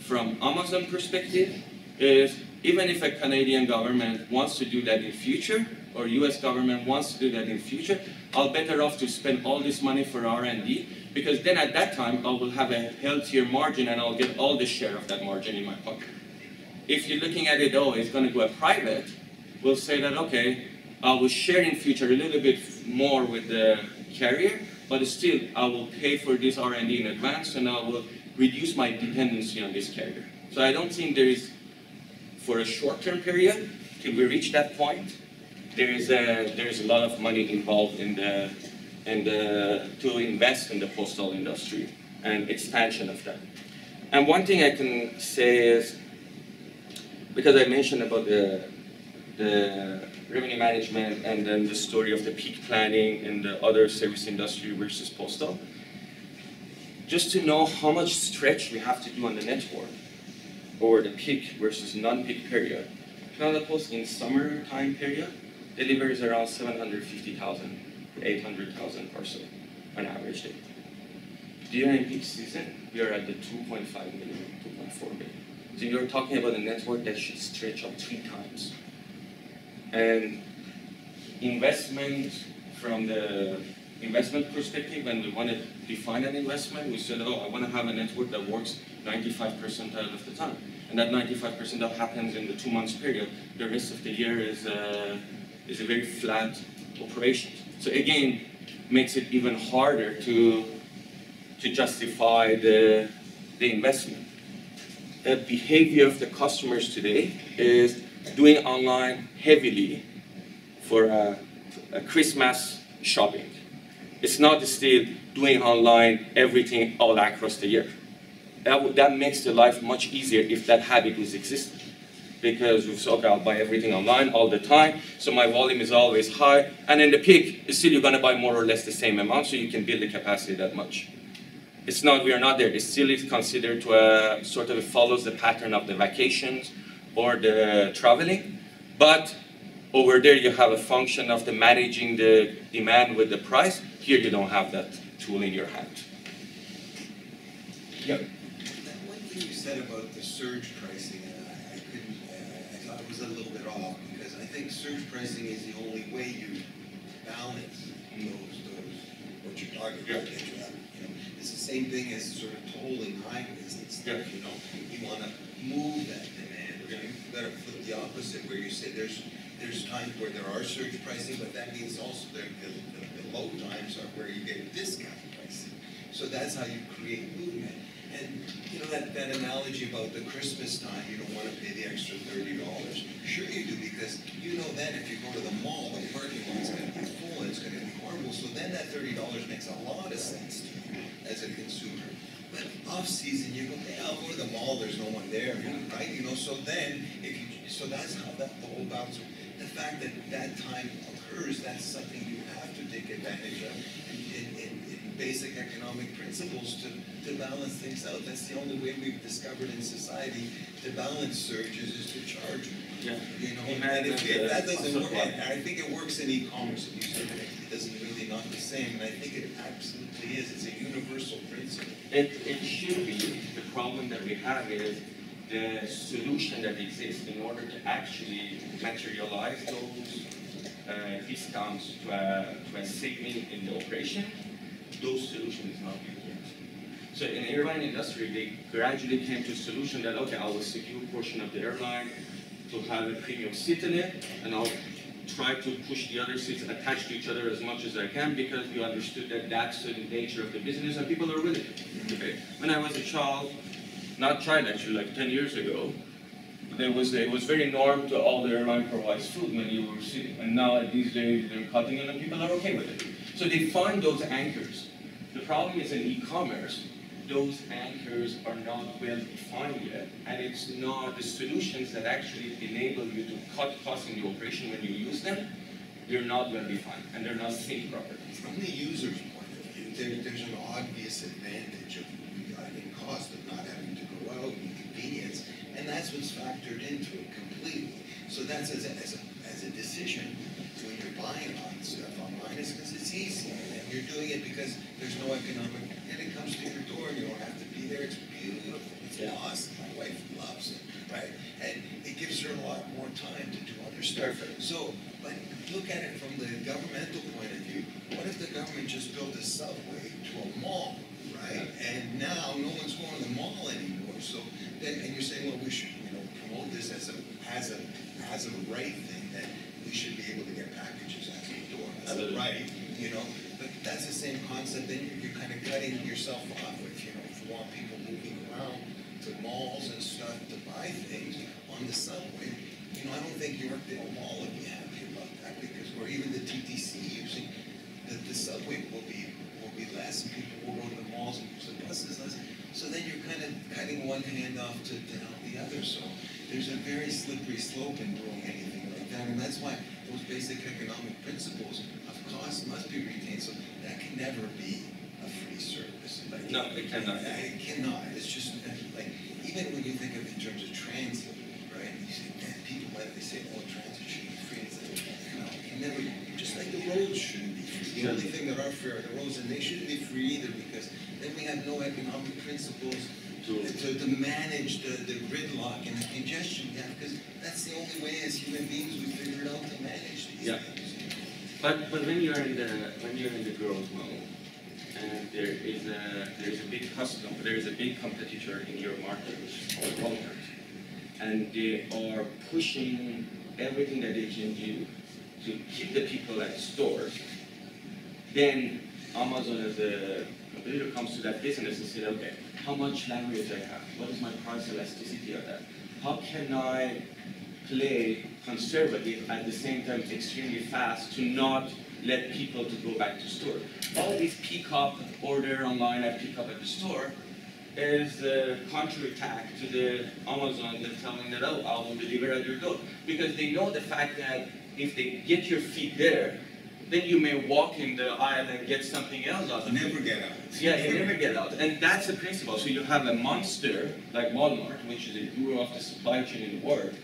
B: from Amazon perspective, is even if a Canadian government wants to do that in future, or US government wants to do that in future, I'll better off to spend all this money for R&D, because then at that time I will have a healthier margin and I'll get all the share of that margin in my pocket. If you're looking at it, oh, it's going to go private, we'll say that, okay, I will share in future a little bit more with the carrier, but still I will pay for this R&D in advance and I will reduce my dependency on this carrier. So I don't think there is, for a short-term period, till we reach that point, there is a, there is a lot of money involved in the, in the, to invest in the postal industry and expansion of that. And one thing I can say is, because I mentioned about the, the revenue management and then the story of the peak planning and the other service industry versus postal, just to know how much stretch we have to do on the network over the peak versus non-peak period. Canada Post in summer time period delivers around 750,000 800,000 or so on average day. During peak season, we are at the 2.5 million, 2.4 million. So you're talking about a network that should stretch up three times. And investment from the investment perspective, when we want to define an investment, we said, oh, I want to have a network that works 95% out of the time. And that 95% that happens in the two months period, the rest of the year is, uh, is a very flat operation. So again, makes it even harder to, to justify the, the investment. The behavior of the customers today is doing online heavily for a, Christmas shopping. It's not still doing online everything all across the year. That, that makes the life much easier if that habit was existing. Because we've okay, I'll buy everything online all the time, so my volume is always high, and in the peak, still you're gonna buy more or less the same amount, so you can build the capacity that much. It's not, we are not there. It still is considered to a, sort of follows the pattern of the vacations or the traveling, but over there you have a function of the managing the demand with the price. Here you don't have that tool in your hand. Yep.
E: That one thing you said about the surge pricing, I, I couldn't, uh, I thought it was a little bit off, because I think surge pricing is the only way you balance those, those, what you're talking about, that you have, you know. It's the same thing as sort of tolling highways and stuff,
B: Yeah.
E: you know, you wanna move that demand,
B: Yeah.
E: you gotta flip the opposite, where you say there's, there's times where there are surge pricing, but that means also the, the, the- low times are where you get discount pricing. So that's how you create movement. And, you know, that, that analogy about the Christmas time, you don't wanna pay the extra thirty dollars. Sure you do, because you know then if you go to the mall, the parking lot's gonna be full, and it's gonna be horrible, so then that thirty dollars makes a lot of sense to you as a consumer. But off-season, you go, yeah, I'll go to the mall, there's no one there, right, you know, so then, if you, so that's how that, the whole bounce. The fact that that time occurs, that's something you have to take advantage of in, in, in basic economic principles to, to balance things out. That's the only way we've discovered in society to balance surges is to charge.
B: Yeah.
E: You know, and if,
B: and,
E: if
B: uh,
E: that doesn't work, and I think it works in e-commerce, if you said it doesn't really not the same, and I think it absolutely is. It's a universal principle.
B: It, it should be. The problem that we have is the solution that exists in order to actually materialize those uh, discounts to a, to a saving in the operation, those solutions not being yet. So in the airline industry, they gradually came to a solution that, okay, I will secure a portion of the airline to have a premium seat in it, and I'll try to push the other seats attached to each other as much as I can because we understood that that's the nature of the business and people are willing to pay. When I was a child, not child actually, like 10 years ago, there was it was very norm to all the airline provides food when you were sitting, and now these days they're cutting it and people are okay with it. So they find those anchors. The problem is in e-commerce, those anchors are not well defined yet, and it's not the solutions that actually enable you to cut costs in the operation when you use them. They're not well defined, and they're not synced properly.
E: From the user's point of view, there, there's an obvious advantage of, in cost of not having to go out and convenience, and that's what's factored into it completely. So that's as a, as a, as a decision, when you're buying on stuff online, is because it's easy, and you're doing it because there's no economic, and it comes to your door, you don't have to be there, it's beautiful, it's
B: Yeah.
E: awesome, my wife loves it, right? And it gives her a lot more time to do other stuff.
B: Perfect.
E: So, but look at it from the governmental point of view. What if the government just built a subway to a mall, right? And now no one's going to the mall anymore. So, then, and you're saying, well, we should, you know, promote this as a as a as a right thing that we should be able to get packages at the door. That's
B: Absolutely.
E: right, you know, that's the same concept, then you're, kind of cutting yourself off if, you know, if you want people moving around to malls and stuff to buy things on the subway. You know, I don't think Yorkdale Mall would be happy about that because, or even the TTC using, the, the subway will be, will be less and people will go to the malls and use the buses less. So then you're kind of cutting one hand off to, to help the other, so there's a very slippery slope in doing anything like that. And that's why those basic economic principles cost must be retained, so that can never be a free service. Like,
B: No, it cannot.
E: It cannot, it's just, like, even when you think of it in terms of transit, right? You say, man, people might, they say, oh, transit should be free, it's like, no, it can never, just like the roads shouldn't be free. The only thing that are free are the roads, and they shouldn't be free either, because then we have no economic principles
B: To-
E: to, to manage the, the gridlock and the congestion we have, because that's the only way as human beings we figured out to manage these
B: Yeah.
E: things.
B: But but when you're in the when you're in the growth mode, and there is a there is a big custom there is a big competitor in your market which is called Walmart, and they are pushing everything that they can do to keep the people at stores. Then Amazon as a competitor comes to that business and says, okay, how much leverage I have? What is my price elasticity of that? How can I play conservative at the same time extremely fast to not let people to go back to store. All these pick up, order online and pick up at the store is a contrary attack to the Amazon that's telling that, oh, I will deliver at your door. Because they know the fact that if they get your feet there, then you may walk in the aisle and get something else out of it.
E: Never get out.
B: Yeah, you never get out. And that's the principle. So you have a monster like Walmart, which is a guru of the supply chain in the world,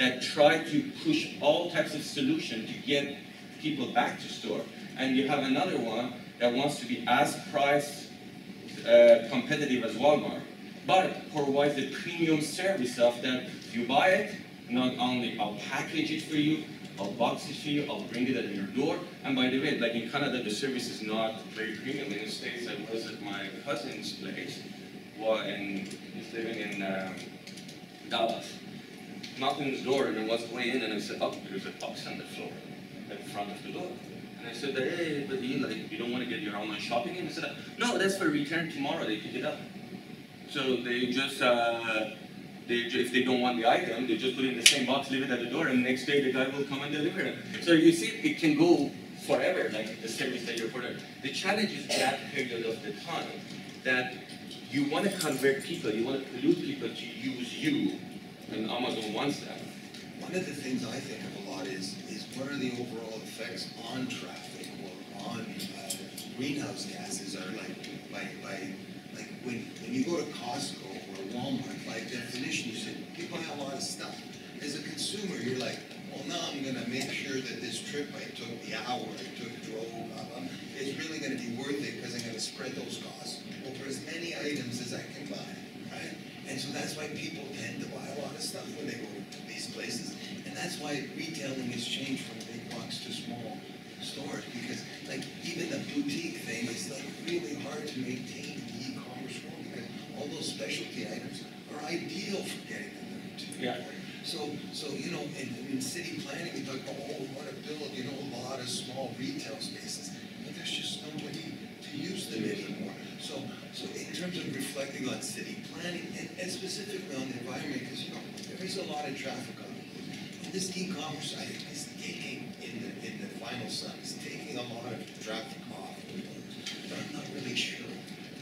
B: that try to push all types of solution to get people back to store. And you have another one that wants to be as price uh, competitive as Walmart, but provides the premium service of that you buy it, not only I'll package it for you, I'll box it for you, I'll bring it at your door. And by the way, like in Canada, the service is not very premium. In the States, I was at my cousin's place, well, and he's living in um, Dallas. Knocked on his door and I was going in and I said, oh, there's a box on the floor in front of the door. And I said, hey, but you like you don't want to get your online shopping in? He said, no, that's for return tomorrow. They pick it up. So they just, uh, they if they don't want the item, they just put it in the same box, leave it at the door, and the next day the guy will come and deliver it. So you see, it can go forever, like the service that you're. The challenge is that period of the time that you want to convert people, you want to pollute people to use you, and Amazon wants that.
E: One of the things I think of a lot is, is what are the overall effects on traffic or on uh, greenhouse gases are like, by, by, like when, when you go to Costco or Walmart, by definition, you say, you buy a lot of stuff. As a consumer, you're like, well, now I'm gonna make sure that this trip I took, the hour I took, drove, blah, blah, is really gonna be worth it because I'm gonna spread those costs over as many items as I can buy, right? And so that's why people tend to buy a lot of stuff when they go to these places. And that's why retailing has changed from big box to small stores, because like even the boutique thing is like really hard to maintain in the e-commerce world, because all those specialty items are ideal for getting them to the
B: Yeah.
E: So, so, you know, in, in city planning, we talk about, oh, we wanna build, you know, a lot of small retail spaces, but there's just nobody to use them anymore. So, so in terms of reflecting on city planning, and, and specifically on the environment, because, you know, there is a lot of traffic on it. And this e-commerce item is taking, in the, in the final sum, is taking a lot of traffic off. But I'm not really sure.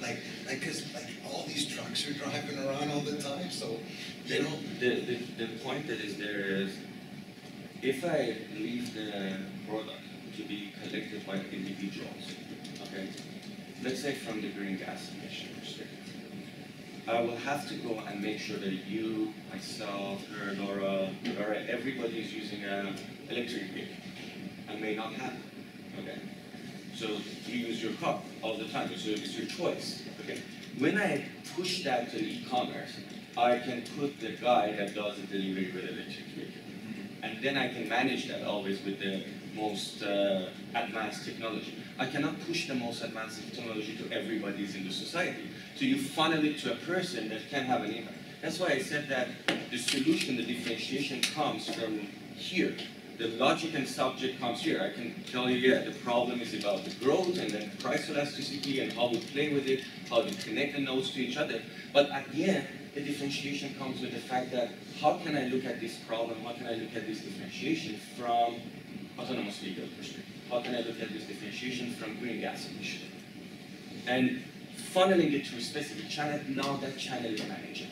E: Like, like, cause like all these trucks are driving around all the time, so, you
B: The,
E: know,
B: the, the, the point that is there is, if I leave the product to be collected by individuals, okay, let's say from the green gas emission perspective, I will have to go and make sure that you, myself, her, Laura, Laura, everybody is using an electric vehicle. I may not have okay? So you use your car all the time, so it's your choice, okay? When I push that to e-commerce, I can put the guy that does the delivery with electric vehicle. And then I can manage that always with the most uh, advanced technology. I cannot push the most advanced technology to everybody in the society. So you funnel it to a person that can have an impact. That's why I said that the solution, the differentiation comes from here. the logic and subject comes here. I can tell you, yeah, the problem is about the growth and then price elasticity and how we play with it, how we connect the nodes to each other. But at the end, the differentiation comes with the fact that how can I look at this problem, how can I look at this differentiation from autonomous vehicle perspective? How can I look at this differentiation from green gas emission? And funneling it to a specific channel, now that channel is managed.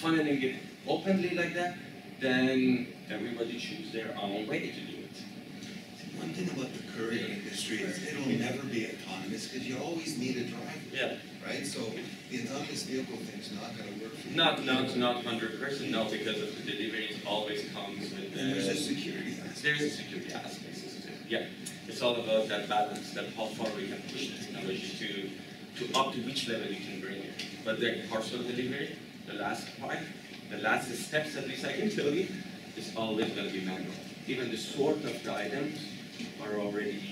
B: Funneling it openly like that, then everybody choose their own way to do it.
E: One thing about the courier industry is it'll never be autonomous because you always need a driver,
B: Yeah.
E: right? So the autonomous vehicle thing's not gonna work for you.
B: Not, not, not hundred percent, no, because of the deliveries always comes with
E: And there's a security aspect.
B: there's a security aspect. Yeah, it's all about that balance, that how far we can push the technology to, to up to which level you can bring it. But the parcel delivery, the last part, the last steps at least I can tell you, is always gonna be manual. Even the sort of the items are already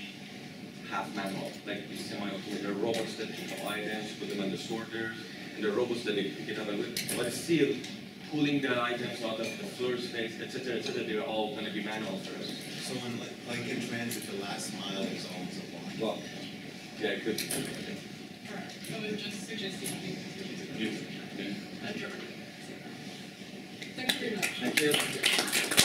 B: half manual, like the semi-automated the robots that pick up items, put them on the sorters, and the robots that they pick it up and with, but still pulling the items out of the floor space, et cetera, et cetera, they're all gonna be manual first.
E: So in like, like in transit, the last mile is always a walk.
B: Well, yeah, it could.
A: Alright, I was just suggesting
B: You- you-
A: adjourn. Thank you very much.
B: Thank you.